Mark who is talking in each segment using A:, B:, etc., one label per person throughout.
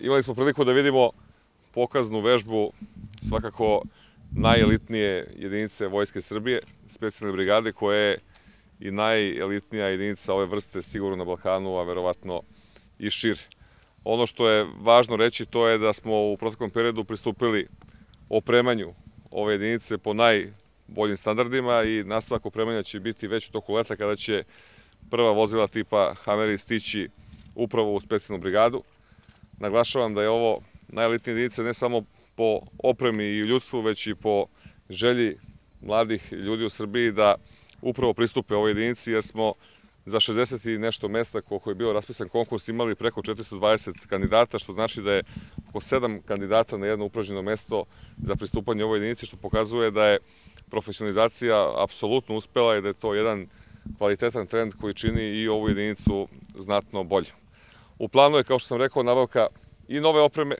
A: imali smo priliku da vidimo pokaznu vežbu svakako najelitnije jedinice Vojske Srbije, specijalne brigade, koja je i najelitnija jedinica ove vrste sigurno na Balkanu, a verovatno i šire. Ono što je važno reći to je da smo u protokom periodu pristupili opremanju ove jedinice po najboljim standardima i nastavak opremanja će biti već u toku leta kada će prva vozila tipa Hameri stići upravo u specijalnu brigadu. Naglašavam da je ovo najelitnija jedinica ne samo po opremi i ljudstvu, već i po želji mladih ljudi u Srbiji da upravo pristupe ovoj jedinici, jer smo za 60 i nešto mesta koliko je bio raspisan konkurs imali preko 420 kandidata, što znači da je oko 7 kandidata na jedno upražnjeno mesto za pristupanje ovoj jedinici, što pokazuje da je profesionalizacija apsolutno uspela i da je to jedan kvalitetan trend koji čini i ovu jedinicu znatno bolje. U planu je, kao što sam rekao, nabavka i nove opreme,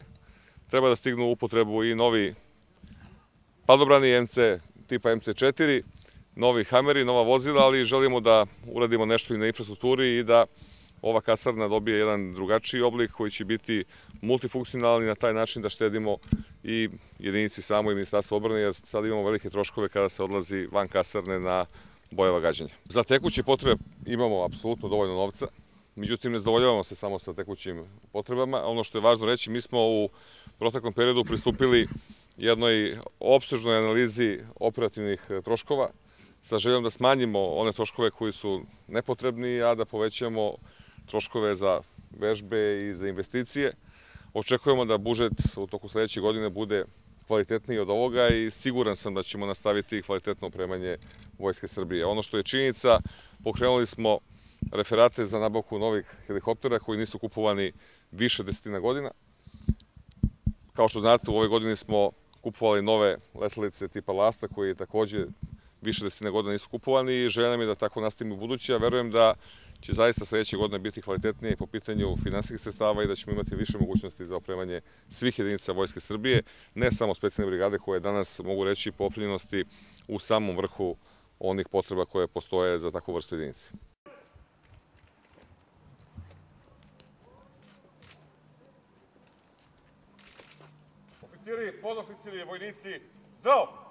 A: treba da stignu u upotrebu i novi padobrani MC tipa MC4, novi Hameri, nova vozila, ali želimo da uradimo nešto i na infrastrukturi i da ova kasarna dobije jedan drugačiji oblik koji će biti multifunkcionalni na taj način da štedimo i jedinici samo i ministarstvo obrane, jer sad imamo velike troškove kada se odlazi van kasarne na bojeva gađanja. Za tekuće potrebe imamo apsolutno dovoljno novca, međutim ne zadovoljavamo se samo sa tekućim potrebama. Ono što je važno reći, mi smo u proteklom periodu pristupili jednoj opsežnoj analizi operativnih troškova, sa željom da smanjimo one troškove koji su nepotrebni, a da povećamo troškove za vežbe i za investicije. Očekujemo da budžet u toku sledeće godine bude kvalitetniji od ovoga i siguran sam da ćemo nastaviti kvalitetno opremanje Vojske Srbije. Ono što je činjenica, pokrenuli smo referate za nabavku novih helikoptera koji nisu kupovani više desetina godina. Kao što znate, u ovoj godini smo kupovali nove letelice tipa Lasta koji takođe više desetina godina nisu kupovani i želim nam je da tako nastavimo u buduće. Ja verujem da će zaista sledeće godine biti kvalitetnije po pitanju finansijskih sredstava i da ćemo imati više mogućnosti za opremanje svih jedinica Vojske Srbije, ne samo specijalne brigade koje danas mogu reći po opremljenosti u samom vrhu onih potreba koje postoje za takvu vrstu jedinice. Oficiri, podoficiri, vojnici, zdravo!